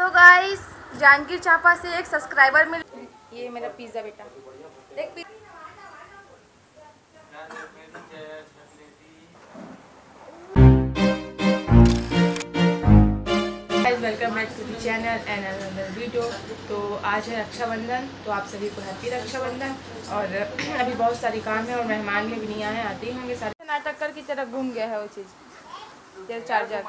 तो गाइस जानकी चापा से एक सब्सक्राइबर मिल ये मेरा पिज़्ज़ा बेटा। देख पि- welcome back to the channel and another video तो आज है रक्षाबंधन तो आप सभी को हैप्पी रक्षाबंधन। और अभी बहुत सारी काम है और मेहमान भी नहीं आए आते ही होंगे सारे। नाटक कर की तरह घूम गया है वो चीज़। तेरे चार्जर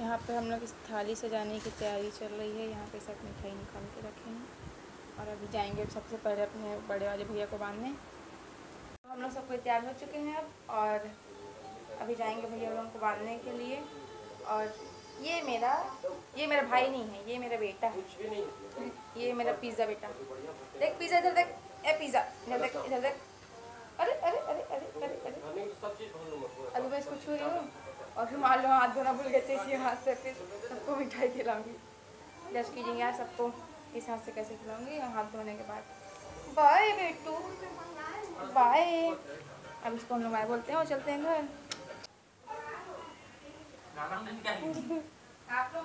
यहाँ पे हम लोग इस थाली सजाने की तैयारी चल रही है। यहाँ पे सब मिठाई निकाल के रखे हैं। और अभी जाएँगे सबसे पहले अपने बड़े वाले भैया को बांधने। तो हम लोग सब कोई तैयार हो चुके हैं अब। और अभी जाएँगे भैया लोगों को बांधने के लिए। और ये मेरा ये मेरा भाई नहीं है, ये मेरा बेटा है। ये मेरा पिज़्ज़ा बेटा। देख पिज़्ज़ा इधर देख। ए, पिज़्ज़ा इधर देख इधर देख अरे अरे अरे अरे अरे अरे अभी मैं इसको छू रही हूँ और फिर मान लो हाथ धोना भूल गए थे इसी हाथ से फिर सबको मिठाई खिलाऊँगी। जस्ट कीजिए यार सबको इस हाथ से कैसे खिलाऊँगी? हाथ धोने के बाद। बाय बेटू। बाय अब इसको हम लोग बाय बोलते हैं और चलते हैं घर। आप लोग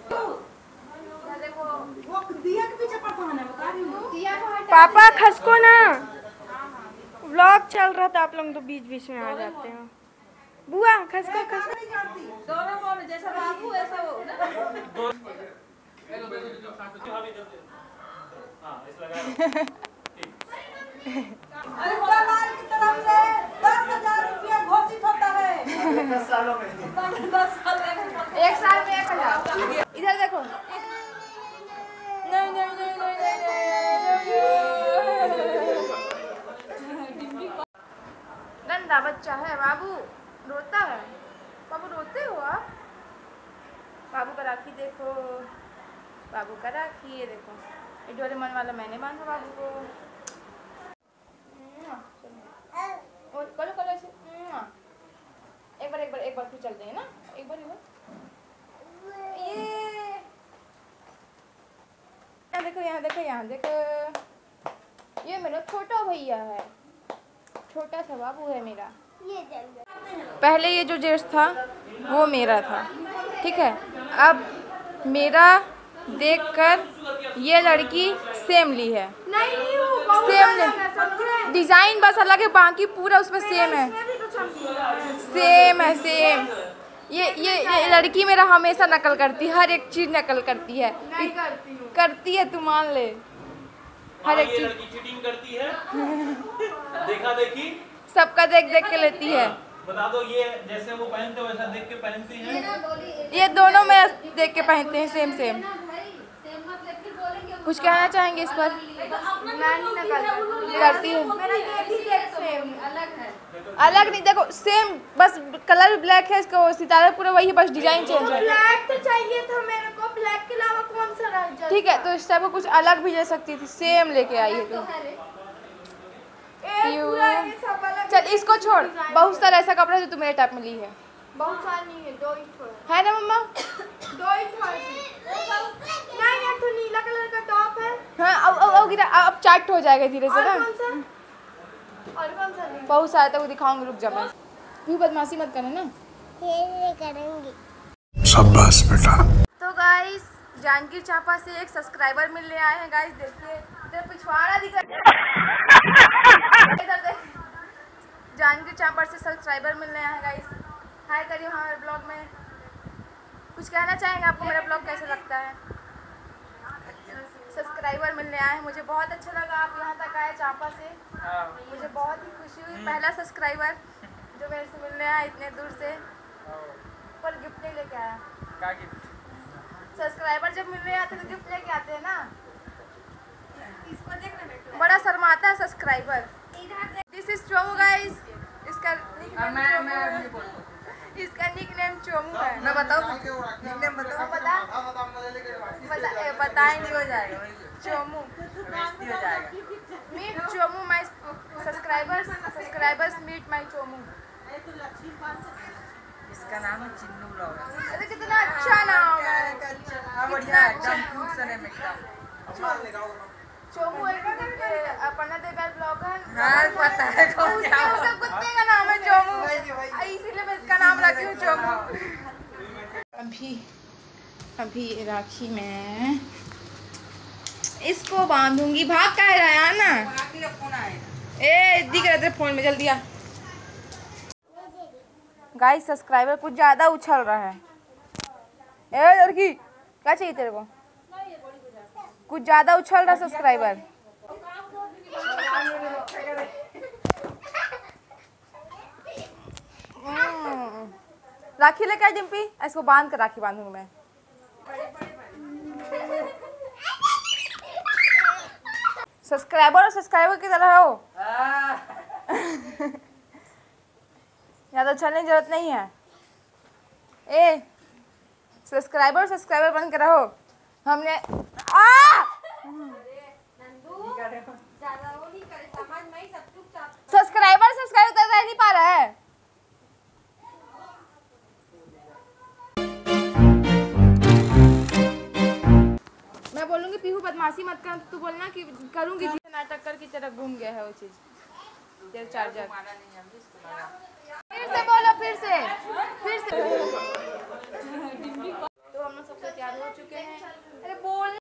पापा खसको ना। व्लॉग चल रहा था आप लोग तो बीच बीच में आ जाते हो। बुआ खसको खसको। एक साल में एक हज़ार। इधर देखो। बच्चा है, बाबू। रोता है। बाबू, रोते हो आप? बाबू का राखी देखो। बाबू का राखी, ये देखो। ये डोरेमोन वाला मैंने बांधा बाबू को। करो करो ऐसे एक बार एक बार एक बार फिर चलते हैं ना? एक बार, एक ये। यहाँ देखो यहाँ देखो यहाँ देखो। ये मेरा छोटा भैया है। छोटा सा बाबू है मेरा। पहले ये जो जेट्स था वो मेरा था। ठीक है? अब मेरा देखकर ये लड़की सेम ली है। सेम डिज़ाइन बस अलग है बाकी पूरा उसमें सेम है। सेम है। सेम ये ये ये लड़की मेरा हमेशा नकल करती है हर एक चीज़ नकल करती है। नहीं करती करती है तू मान ले। हर एक चीज़। करती है। देखा देखी। सबका देख देख के लेती है। बता दो ये जैसे वो पहनते वैसा देख के पहनती है? ये दोनों में देख के पहनते हैं सेम सेम कुछ कहना चाहेंगे इस पर? करती। है। अलग नहीं देखो सेम बस कलर ब्लैक है इसका सितारा पूरा वही है बस डिज़ाइन चेंज है। ब्लैक तो चाहिए था मेरे को ब्लैक के अलावा कौन सा ठीक है तो इस टाइप का कुछ अलग भी ले सकती थी सेम लेके आई है तू ये सब अलग चल इसको छोड़। बहुत सारा ऐसा कपड़ा जो तू मेरे टाइप में ली है। बहुत सारा नहीं है दो ही थोड़ा है ना मम्मा? दो ही थोड़ा नहीं नहीं तो नीला कलर का टॉप है। हाँ अब अब अब गिरा अब चार्ट हो जाएगा धीरे से और ना। कौन सा? और कौन सा बहुत सारा तक दिखाऊँगी रुक जा मैं। तू बदमाशी मत करना ना। शाबाश बेटा। तो गाइस जानकी चापा से एक सब्सक्राइबर मिलने आए हैं। गाइस देखिए इधर पिछवाड़ा दिख रहा है। जानकी चापा से सब्सक्राइबर मिलने आए हैं गाइस हाय करिए हमारे ब्लॉग में. कुछ कहना चाहेंगे आपको मेरा ब्लॉग कैसा लगता है? सब्सक्राइबर मिलने आए हैं. मुझे बहुत अच्छा लगा आप यहाँ तक आए चांपा से. मुझे बहुत ही खुशी हुई. पहला सब्सक्राइबर जो मेरे से मिलने आया इतने दूर से. पर गिफ्ट नहीं लेके आया. सब्सक्राइबर जब मिलने आते हैं तो गिफ्ट लेके आते हैं ना? इसको देख ना बेटू कमाता है subscriber this is Chomu guys इसका nickname इसका निक नेम चोमू है मैं बताऊँ? निकनेम बताओ बता। बता बता ही नहीं हो जाएगा। Chomu meet Chomu my subscribers subscribers meet my Chomu इसका नाम है चिन्नू ब्लॉग। अरे कितना अच्छा नाम है। बढ़िया एकदम क्यूट सा नेम एकदम चोमू एक अपना हाँ पता है कौन क्या उसके कुत्ते का नाम है चोमू। इसीलिए मैं इसका नाम रखी हूँ चोमू। अभी अभी राखी में इसको बांधूँगी। भाग का रहा है ना? ए दिख रहा तेरे फ़ोन में जल्दी आ। गाइस सब्सक्राइबर कुछ ज़्यादा उछल रहा है। ए लड़की क्या चाहिए तेरे को? कुछ ज़्यादा उछल रहा सब्सक्राइबर हम्म। राखी लेके आ जिम्पी इसको बाँध कर राखी बांधूँगी मैं। सब्सक्राइबर और सब्सक्राइबर की तरह हो ज़्यादा उछलने की ज़रूरत नहीं है। ए सब्सक्राइबर सब्सक्राइबर बन के रहो। हमने आ! कर तू बोलना कि करूँगी नाटक कर की तरह घूम गया है वो चीज़। तेरा चार्जर फिर से बोलो फिर से। फिर से। तो हम लोग सब तैयार हो चुके हैं। अरे बोल